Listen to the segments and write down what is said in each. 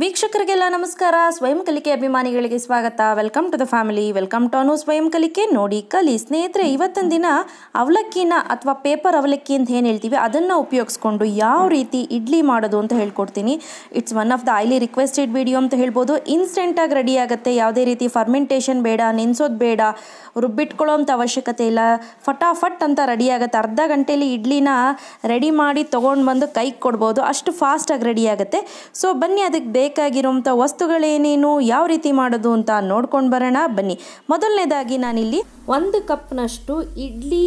ವೀಕ್ಷಕರಿಗೆಲ್ಲ ನಮಸ್ಕಾರ. ಸ್ವಯಂ ಕಲಿಕೆ ಅಭಿಮಾನಿಗಳಿಗೆ ಸ್ವಾಗತ. Welcome to the family welcome to Anu Swayam Kalike. ನೋಡಿ, ಕಲಿ ಸ್ನೇಹಿತರೆ, ಇವತ್ತಿನ ದಿನ ಅವಲಕ್ಕಿನ ಅಥವಾ ಪೇಪರ್ ಅವಲಕ್ಕಿ ಅಂತ ಏನು ಹೇಳ್ತೀವಿ, ಅದನ್ನು ಉಪಯೋಗಿಸ್ಕೊಂಡು ಯಾವ ರೀತಿ ಇಡ್ಲಿ ಮಾಡೋದು ಅಂತ ಹೇಳ್ಕೊಡ್ತೀನಿ. It's one of the highly requested video ಅಂತ ಹೇಳ್ಬೋದು. ಇನ್ಸ್ಟೆಂಟಾಗಿ ರೆಡಿ ಆಗುತ್ತೆ. ಯಾವುದೇ ರೀತಿ ಫರ್ಮೆಂಟೇಷನ್ ಬೇಡ, ನೆನೆಸೋದು ಬೇಡ ರುಬ್ಬಿಟ್ಕೊಳ್ಳೋ ಅಂಥ ಅವಶ್ಯಕತೆ ಇಲ್ಲ. ಫಟಾಫಟ್ ಅಂತ ರೆಡಿ ಆಗುತ್ತೆ. ಅರ್ಧ ಗಂಟೆಯಲ್ಲಿ ಇಡ್ಲಿನ ರೆಡಿ ಮಾಡಿ ತೊಗೊಂಡು ಬಂದು ಕೈಗೆ ಕೊಡ್ಬೋದು. ಅಷ್ಟು ಫಾಸ್ಟಾಗಿ ರೆಡಿ ಆಗುತ್ತೆ. ಸೊ ಬನ್ನಿ, ಅದಕ್ಕೆ ಬೇಕಾಗಿರೋಂಥ ವಸ್ತುಗಳೇನೇನು, ಯಾವ ರೀತಿ ಮಾಡೋದು ಅಂತ ನೋಡ್ಕೊಂಡು ಬರೋಣ. ಬನ್ನಿ, ಮೊದಲನೇದಾಗಿ ನಾನಿಲ್ಲಿ ಒಂದು ಕಪ್ನಷ್ಟು ಇಡ್ಲಿ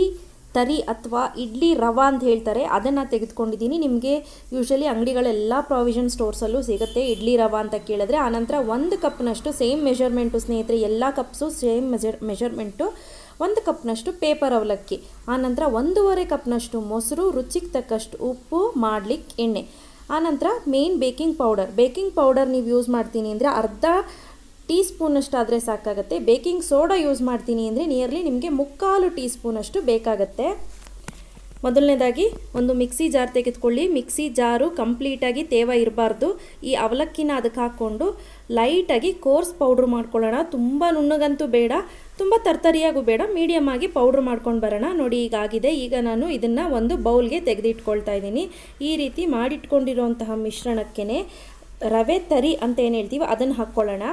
ತರಿ ಅಥವಾ ಇಡ್ಲಿ ರವಾ ಅಂತ ಹೇಳ್ತಾರೆ, ಅದನ್ನು ತೆಗೆದುಕೊಂಡಿದ್ದೀನಿ. ನಿಮಗೆ ಯೂಶಲಿ ಅಂಗಡಿಗಳೆಲ್ಲ ಪ್ರಾವಿಷನ್ ಸ್ಟೋರ್ಸಲ್ಲೂ ಸಿಗುತ್ತೆ ಇಡ್ಲಿ ರವಾ ಅಂತ ಕೇಳಿದ್ರೆ. ಆನಂತರ ಒಂದು ಕಪ್ನಷ್ಟು ಸೇಮ್ ಮೆಷರ್ಮೆಂಟು ಸ್ನೇಹಿತರೆ, ಎಲ್ಲ ಕಪ್ಸು ಸೇಮ್ ಮೆಜರ್ ಮೆಷರ್ಮೆಂಟು ಒಂದು ಕಪ್ನಷ್ಟು ಪೇಪರ್ ಅವಲಕ್ಕಿ. ಆನಂತರ ಒಂದೂವರೆ ಕಪ್ನಷ್ಟು ಮೊಸರು, ರುಚಿಗೆ ತಕ್ಕಷ್ಟು ಉಪ್ಪು, ಮಾಡಲಿಕ್ಕೆ ಎಣ್ಣೆ. ಆನಂತರ main baking powder baking powder ನೀವು ಯೂಸ್ ಮಾಡ್ತೀನಿ ಅಂದರೆ ಅರ್ಧ ಟೀ ಸ್ಪೂನಷ್ಟು ಸಾಕಾಗುತ್ತೆ. ಬೇಕಿಂಗ್ ಸೋಡಾ ಯೂಸ್ ಮಾಡ್ತೀನಿ ಅಂದರೆ ನಿಯರ್ಲಿ ನಿಮಗೆ ಮುಕ್ಕಾಲು ಟೀ ಸ್ಪೂನಷ್ಟು ಬೇಕಾಗತ್ತೆ. ಮೊದಲನೇದಾಗಿ ಒಂದು ಮಿಕ್ಸಿ ಜಾರ್ ತೆಗೆದುಕೊಳ್ಳಿ. ಮಿಕ್ಸಿ ಜಾರು ಕಂಪ್ಲೀಟಾಗಿ ತೇವ ಇರಬಾರ್ದು. ಈ ಅವಲಕ್ಕಿನ ಅದಕ್ಕೆ ಹಾಕ್ಕೊಂಡು ಲೈಟಾಗಿ ಕೋರ್ಸ್ ಪೌಡ್ರ್ ಮಾಡ್ಕೊಳ್ಳೋಣ. ತುಂಬ ನುಣ್ಣಗಂತೂ ಬೇಡ, ತುಂಬ ತರ್ತರಿಯಾಗೂ ಬೇಡ. ಮೀಡಿಯಮ್ ಆಗಿ ಪೌಡ್ರ್ ಮಾಡ್ಕೊಂಡು ಬರೋಣ. ನೋಡಿ ಈಗಾಗಿದೆ ಈಗ ನಾನು ಇದನ್ನು ಒಂದು ಬೌಲ್ಗೆ ತೆಗೆದಿಟ್ಕೊಳ್ತಾ ಇದ್ದೀನಿ. ಈ ರೀತಿ ಮಾಡಿಟ್ಕೊಂಡಿರೋಂತಹ ಮಿಶ್ರಣಕ್ಕೆ ರವೆ ತರಿ ಅಂತ ಏನು ಹೇಳ್ತೀವಿ ಅದನ್ನು ಹಾಕ್ಕೊಳ್ಳೋಣ.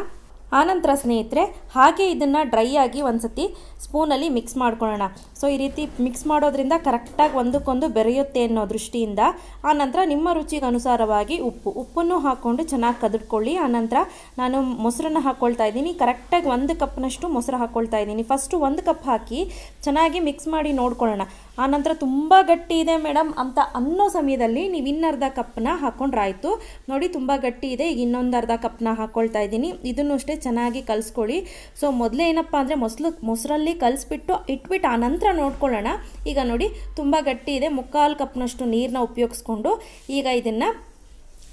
ಆನಂತರ ಸ್ನೇಹಿತರೆ, ಹಾಗೆ ಇದನ್ನು ಡ್ರೈ ಆಗಿ ಒಂದು ಸತಿ ಸ್ಪೂನಲ್ಲಿ ಮಿಕ್ಸ್ ಮಾಡ್ಕೊಳ್ಳೋಣ. ಸೊ ಈ ರೀತಿ ಮಿಕ್ಸ್ ಮಾಡೋದ್ರಿಂದ ಕರೆಕ್ಟಾಗಿ ಒಂದಕ್ಕೊಂದು ಬೆರೆಯುತ್ತೆ ಅನ್ನೋ ದೃಷ್ಟಿಯಿಂದ ಆನಂತರ ನಿಮ್ಮ ರುಚಿಗೆ ಅನುಸಾರವಾಗಿ ಉಪ್ಪು. ಉಪ್ಪನ್ನು ಹಾಕ್ಕೊಂಡು ಚೆನ್ನಾಗಿ ಕದಿಟ್ಕೊಳ್ಳಿ ಆನಂತರ ನಾನು ಮೊಸರನ್ನ ಹಾಕ್ಕೊಳ್ತಾ ಇದ್ದೀನಿ. ಕರೆಕ್ಟಾಗಿ ಒಂದು ಕಪ್ನಷ್ಟು ಮೊಸರು ಹಾಕ್ಕೊಳ್ತಾ ಇದ್ದೀನಿ. ಫಸ್ಟು ಒಂದು ಕಪ್ ಹಾಕಿ ಚೆನ್ನಾಗಿ ಮಿಕ್ಸ್ ಮಾಡಿ ನೋಡ್ಕೊಳ್ಳೋಣ. ಆನಂತರ ತುಂಬ ಗಟ್ಟಿ ಇದೆ ಮೇಡಮ್ ಅಂತ ಅನ್ನೋ ಸಮಯದಲ್ಲಿ ನೀವು ಇನ್ನರ್ಧ ಕಪ್ನ ಹಾಕ್ಕೊಂಡ್ರಾಯ್ತು ನೋಡಿ ತುಂಬ ಗಟ್ಟಿ ಇದೆ, ಈಗ ಇನ್ನೊಂದು ಅರ್ಧ ಕಪ್ನ ಹಾಕ್ಕೊಳ್ತಾ ಇದ್ದೀನಿ. ಇದನ್ನು ಅಷ್ಟೇ ಚೆನ್ನಾಗಿ ಕಲಿಸ್ಕೊಳ್ಳಿ. ಸೊ, ಮೊದಲೇ ಏನಪ್ಪ ಅಂದರೆ ಮೊಸಲು, ಮೊಸರಲ್ಲಿ ಕಲಿಸ್ಬಿಟ್ಟು ಇಟ್ಬಿಟ್ಟು ಆನಂತರ ನೋಡ್ಕೊಳ್ಳೋಣ. ಈಗ ನೋಡಿ ತುಂಬ ಗಟ್ಟಿ ಇದೆ, ಮುಕ್ಕಾಲು ಕಪ್ನಷ್ಟು ನೀರನ್ನ ಉಪಯೋಗಿಸ್ಕೊಂಡು ಈಗ ಇದನ್ನು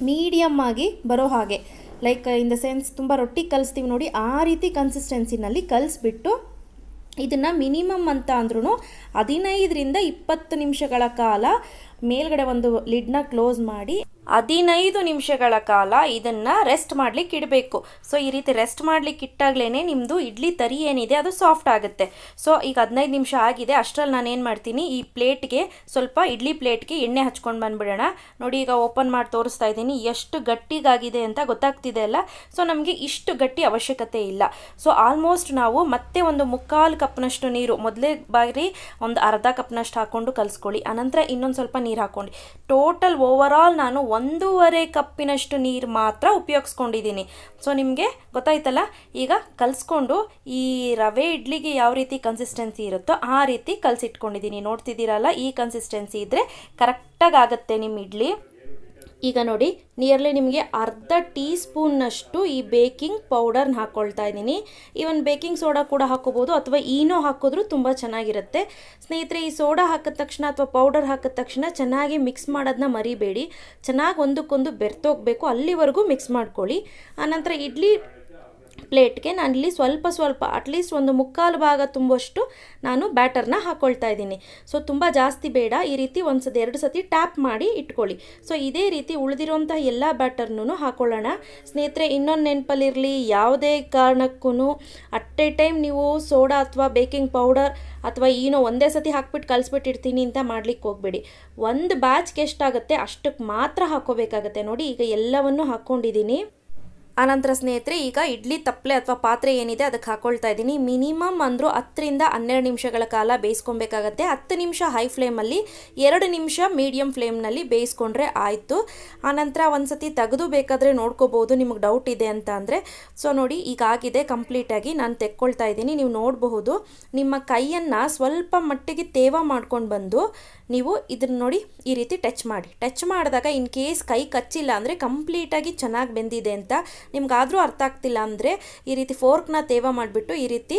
ಮೀಡಿಯಮ್ ಆಗಿ ಬರೋ ಹಾಗೆ. ಲೈಕ್, ಇನ್ ದ ಸೆನ್ಸ್ ತುಂಬ ರೊಟ್ಟಿ ಕಲಿಸ್ತೀವಿ ನೋಡಿ, ಆ ರೀತಿ ಕನ್ಸಿಸ್ಟೆನ್ಸಿನಲ್ಲಿ ಕಲಿಸ್ಬಿಟ್ಟು ಇದನ್ನು ಮಿನಿಮಮ್ ಅಂತ ಅಂದ್ರೂ ಹದಿನೈದರಿಂದ ಇಪ್ಪತ್ತು ನಿಮಿಷಗಳ ಕಾಲ ಮೇಲ್ಗಡೆ ಒಂದು ಲಿಡ್ನ ಕ್ಲೋಸ್ ಮಾಡಿ ಹದಿನೈದು ನಿಮಿಷಗಳ ಕಾಲ ಇದನ್ನು ರೆಸ್ಟ್ ಮಾಡಲಿಕ್ಕೆ ಇಡಬೇಕು. ಸೊ ಈ ರೀತಿ ರೆಸ್ಟ್ ಮಾಡಲಿಕ್ಕೆ ಇಟ್ಟಾಗಲೇ ನಿಮ್ಮದು ಇಡ್ಲಿ ತರಿ ಏನಿದೆ ಅದು ಸಾಫ್ಟ್ ಆಗುತ್ತೆ. ಸೊ ಈಗ ಹದಿನೈದು ನಿಮಿಷ ಆಗಿದೆ. ಅಷ್ಟರಲ್ಲಿ ನಾನು ಏನು ಮಾಡ್ತೀನಿ? ಈ ಪ್ಲೇಟ್ಗೆ ಸ್ವಲ್ಪ ಇಡ್ಲಿ ಪ್ಲೇಟ್ಗೆ ಎಣ್ಣೆ ಹಚ್ಕೊಂಡು ಬಂದುಬಿಡೋಣ. ನೋಡಿ, ಈಗ ಓಪನ್ ಮಾಡಿ ತೋರಿಸ್ತಾ ಇದ್ದೀನಿ. ಎಷ್ಟು ಗಟ್ಟಿಗಾಗಿದೆ ಅಂತ ಗೊತ್ತಾಗ್ತಿದೆ ಅಲ್ಲ? ಸೊ ನಮಗೆ ಇಷ್ಟು ಗಟ್ಟಿ ಅವಶ್ಯಕತೆ ಇಲ್ಲ. ಸೊ ಆಲ್ಮೋಸ್ಟ್ ನಾವು ಮತ್ತೆ ಒಂದು ಮುಕ್ಕಾಲು ಕಪ್ನಷ್ಟು ನೀರು, ಮೊದಲೇ ಬಾರಿ ಒಂದು ಅರ್ಧ ಕಪ್ನಷ್ಟು ಹಾಕ್ಕೊಂಡು ಕಲಿಸ್ಕೊಳ್ಳಿ. ಅನಂತರ ಇನ್ನೊಂದು ಸ್ವಲ್ಪ ನೀರು ಹಾಕ್ಕೊಂಡು. ಟೋಟಲ್ ಓವರಾಲ್ ನಾನು ಒಂದೂವರೆ ಕಪ್ಪಿನಷ್ಟು ನೀರು ಮಾತ್ರ ಉಪಯೋಗಿಸ್ಕೊಂಡಿದ್ದೀನಿ. ಸೊ ನಿಮಗೆ ಗೊತ್ತಾಯ್ತಲ್ಲ? ಈಗ ಕಲಿಸ್ಕೊಂಡು ಈ ರವೆ ಇಡ್ಲಿಗೆ ಯಾವ ರೀತಿ ಕನ್ಸಿಸ್ಟೆನ್ಸಿ ಇರುತ್ತೋ ಆ ರೀತಿ ಕಲಸಿಟ್ಕೊಂಡಿದ್ದೀನಿ. ನೋಡ್ತಿದ್ದೀರಲ್ಲ, ಈ ಕನ್ಸಿಸ್ಟೆನ್ಸಿ ಇದ್ದರೆ ಕರೆಕ್ಟಾಗಿ ಆಗುತ್ತೆ ನಿಮ್ಮ ಇಡ್ಲಿ. ಈಗ ನೋಡಿ ನಿಯರ್ಲಿ ನಿಮಗೆ ಅರ್ಧ ಟೀ ಸ್ಪೂನ್ನಷ್ಟು ಈ ಬೇಕಿಂಗ್ ಪೌಡರ್ನ ಹಾಕ್ಕೊಳ್ತಾ ಇದ್ದೀನಿ. ಈವನ್ ಬೇಕಿಂಗ್ ಸೋಡಾ ಕೂಡ ಹಾಕೋಬೋದು, ಅಥವಾ ಈನೋ ಹಾಕಿದ್ರೂ ತುಂಬ ಚೆನ್ನಾಗಿರುತ್ತೆ. ಸ್ನೇಹಿತರೆ, ಈ ಸೋಡಾ ಹಾಕಿದ ತಕ್ಷಣ ಅಥವಾ ಪೌಡರ್ ಹಾಕಿದ ತಕ್ಷಣ ಚೆನ್ನಾಗಿ ಮಿಕ್ಸ್ ಮಾಡೋದನ್ನ ಮರಿಬೇಡಿ. ಚೆನ್ನಾಗಿ ಒಂದಕ್ಕೊಂದು ಬೆರ್ತೋಗ್ಬೇಕು ಅಲ್ಲಿವರೆಗೂ ಮಿಕ್ಸ್ ಮಾಡ್ಕೊಳ್ಳಿ. ಆನಂತರ ಇಡ್ಲಿ ಪ್ಲೇಟ್ಗೆ ನಾನಿಲ್ಲಿ ಸ್ವಲ್ಪ ಸ್ವಲ್ಪ ಅಟ್ಲೀಸ್ಟ್ ಒಂದು ಮುಕ್ಕಾಲು ಭಾಗ ತುಂಬುವಷ್ಟು ನಾನು ಬ್ಯಾಟರ್ನ ಹಾಕ್ಕೊಳ್ತಾ ಇದ್ದೀನಿ. ಸೊ ತುಂಬ ಜಾಸ್ತಿ ಬೇಡ. ಈ ರೀತಿ ಒಂದು ಸತಿ ಎರಡು ಸತಿ ಟ್ಯಾಪ್ ಮಾಡಿ ಇಟ್ಕೊಳ್ಳಿ. ಸೊ ಇದೇ ರೀತಿ ಉಳಿದಿರುವಂಥ ಎಲ್ಲ ಬ್ಯಾಟರ್ನೂ ಹಾಕ್ಕೊಳ್ಳೋಣ ಸ್ನೇಹಿತರೆ, ಇನ್ನೊಂದು ನೆನಪಲ್ಲಿರಲಿ, ಯಾವುದೇ ಕಾರಣಕ್ಕೂ ಅಟ್ ಎ ಟೈಮ್ ನೀವು ಸೋಡಾ ಅಥವಾ ಬೇಕಿಂಗ್ ಪೌಡರ್ ಅಥವಾ ಏನೋ ಒಂದೇ ಸತಿ ಹಾಕ್ಬಿಟ್ಟು ಕಲಿಸ್ಬಿಟ್ಟಿರ್ತೀನಿ ಅಂತ ಮಾಡ್ಲಿಕ್ಕೆ ಹೋಗಬೇಡಿ. ಒಂದು ಬ್ಯಾಚ್ಗೆ ಎಷ್ಟಾಗುತ್ತೆ ಅಷ್ಟಕ್ಕೆ ಮಾತ್ರ ಹಾಕ್ಕೋಬೇಕಾಗತ್ತೆ ನೋಡಿ, ಈಗ ಎಲ್ಲವನ್ನು ಹಾಕ್ಕೊಂಡಿದ್ದೀನಿ ಆನಂತರ, ಸ್ನೇಹಿತರೆ, ಈಗ ಇಡ್ಲಿ ತಪ್ಪಲೆ ಅಥವಾ ಪಾತ್ರೆ ಏನಿದೆ ಅದಕ್ಕೆ ಹಾಕೊಳ್ತಾ ಇದ್ದೀನಿ. ಮಿನಿಮಮ್ ಅಂದರೂ ಹತ್ತರಿಂದ ಹನ್ನೆರಡು ನಿಮಿಷಗಳ ಕಾಲ ಬೇಯಿಸ್ಕೊಬೇಕಾಗತ್ತೆ. ಹತ್ತು ನಿಮಿಷ ಹೈ ಫ್ಲೇಮಲ್ಲಿ, ಎರಡು ನಿಮಿಷ ಮೀಡಿಯಮ್ ಫ್ಲೇಮ್ನಲ್ಲಿ ಬೇಯಿಸ್ಕೊಂಡ್ರೆ ಆಯಿತು. ಆನಂತರ ಒಂದು ಸತಿ ತೆಗೆದು ಬೇಕಾದರೆ ನೋಡ್ಕೋಬೋದು, ನಿಮಗೆ ಡೌಟ್ ಇದೆ ಅಂತ ಅಂದರೆ. ಸೊ, ನೋಡಿ, ಈಗ ಆಗಿದೆ ಕಂಪ್ಲೀಟಾಗಿ. ನಾನು ತೆಕ್ಕೊಳ್ತಾ ಇದ್ದೀನಿ. ನೀವು ನೋಡಬಹುದು, ನಿಮ್ಮ ಕೈಯನ್ನು ಸ್ವಲ್ಪ ಮಟ್ಟಿಗೆ ತೇವ ಮಾಡ್ಕೊಂಡು ಬಂದು ನೀವು ಇದನ್ನ ನೋಡಿ ಈ ರೀತಿ ಟಚ್ ಮಾಡಿ. ಟಚ್ ಮಾಡಿದಾಗ ಇನ್ ಕೇಸ್ ಕೈ ಕಚ್ಚಿಲ್ಲ ಅಂದರೆ ಕಂಪ್ಲೀಟಾಗಿ ಚೆನ್ನಾಗಿ ಬೆಂದಿದೆ ಅಂತ ನಿಮ್ಗಾದರೂ ಅರ್ಥ ಆಗ್ತಿಲ್ಲ ಅಂದರೆ ಈ ರೀತಿ ಫೋರ್ಕ್ನ ತೇವ ಮಾಡಿಬಿಟ್ಟು ಈ ರೀತಿ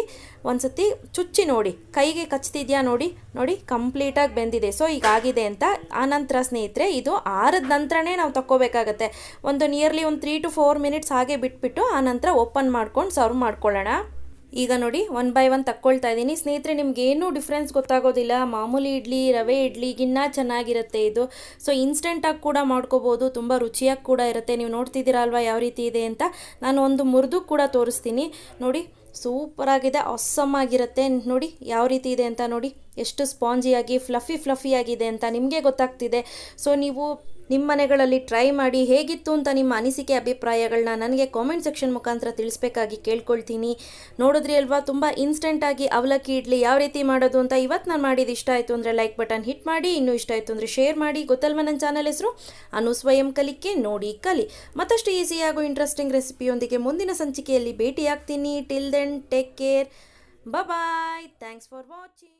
ಒಂದು ಸತಿ ಚುಚ್ಚಿ ನೋಡಿ, ಕೈಗೆ ಕಚ್ತಿದ್ಯಾ ನೋಡಿ ನೋಡಿ ಕಂಪ್ಲೀಟಾಗಿ ಬೆಂದಿದೆ. ಸೊ ಈಗ ಆಗಿದೆ ಅಂತ ಆನಂತರ ಸ್ನೇಹಿತರೆ, ಇದು ಆರದ ನಂತರನೇ ನಾವು ತಕ್ಕೋಬೇಕಾಗತ್ತೆ. ಒಂದು ನಿಯರ್ಲಿ ಒಂದು ತ್ರೀ ಟು ಫೋರ್ ಮಿನಿಟ್ಸ್ ಹಾಗೆ ಬಿಟ್ಬಿಟ್ಟು ಆನಂತರ ಓಪನ್ ಮಾಡ್ಕೊಂಡು ಸರ್ವ್ ಮಾಡ್ಕೊಳ್ಳೋಣ. ಈಗ ನೋಡಿ ಒನ್ ಬೈ ಒನ್ ತಕ್ಕೊಳ್ತಾ ಇದ್ದೀನಿ. ಸ್ನೇಹಿತರೆ, ನಿಮ್ಗೆ ಏನೂ ಡಿಫ್ರೆನ್ಸ್ ಗೊತ್ತಾಗೋದಿಲ್ಲ. ಮಾಮೂಲಿ ಇಡ್ಲಿ, ರವೆ ಇಡ್ಲಿಗಿನ್ನ ಚೆನ್ನಾಗಿರುತ್ತೆ ಇದು. ಸೊ ಇನ್ಸ್ಟೆಂಟಾಗಿ ಕೂಡ ಮಾಡ್ಕೋಬೋದು. ತುಂಬ ರುಚಿಯಾಗಿ ಕೂಡ ಇರುತ್ತೆ. ನೀವು ನೋಡ್ತಿದ್ದೀರಾ ಅಲ್ವಾ ಯಾವ ರೀತಿ ಇದೆ ಅಂತ? ನಾನು ಒಂದು ಮುರಿದು ಕೂಡ ತೋರಿಸ್ತೀನಿ. ನೋಡಿ ಸೂಪರಾಗಿದೆ ಆಸಮ್ ಆಗಿರುತ್ತೆ. ನೋಡಿ, ಯಾವ ರೀತಿ ಇದೆ ಅಂತ ನೋಡಿ. ಎಷ್ಟು ಸ್ಪಾಂಜಿಯಾಗಿ ಫ್ಲಫಿ ಫ್ಲಫಿಯಾಗಿದೆ ಅಂತ ನಿಮಗೆ ಗೊತ್ತಾಗ್ತಿದೆ. ಸೊ ನೀವು ನಿಮ್ಮ ಮನೆಗಳಲ್ಲಿ ಟ್ರೈ ಮಾಡಿ ಹೇಗಿತ್ತು ಅಂತ ನಿಮ್ಮ ಅನಿಸಿಕೆ ಅಭಿಪ್ರಾಯಗಳನ್ನ ನನಗೆ ಕಾಮೆಂಟ್ ಸೆಕ್ಷನ್ ಮುಖಾಂತರ ತಿಳಿಸ್ಬೇಕಾಗಿ ಕೇಳ್ಕೊಳ್ತೀನಿ. ನೋಡಿದ್ರಿ ಅಲ್ವಾ? ತುಂಬ ಇನ್ಸ್ಟೆಂಟಾಗಿ ಅವಲಕ್ಕಿ ಇಡ್ಲಿ ಯಾವ ರೀತಿ ಮಾಡೋದು ಅಂತ ಇವತ್ತು ನಾನು ಮಾಡಿದ್ದು ಇಷ್ಟ ಆಯಿತು ಅಂದರೆ ಲೈಕ್ ಬಟನ್ ಹಿಟ್ ಮಾಡಿ, ಇನ್ನೂ ಇಷ್ಟ ಆಯಿತು ಅಂದರೆ ಶೇರ್ ಮಾಡಿ. ಗೊತ್ತಲ್ವ ನನ್ನ ಚಾನಲ್ ಹೆಸರು? ಅನು ಸ್ವಯಂ ಕಲಿಕೆ, ನೋಡಿ ಕಲಿ. ಮತ್ತಷ್ಟು ಈಸಿ ಹಾಗೂ ಇಂಟ್ರೆಸ್ಟಿಂಗ್ ರೆಸಿಪಿಯೊಂದಿಗೆ ಮುಂದಿನ ಸಂಚಿಕೆಯಲ್ಲಿ ಭೇಟಿಯಾಗ್ತೀನಿ. Till then take care bye thanks for watching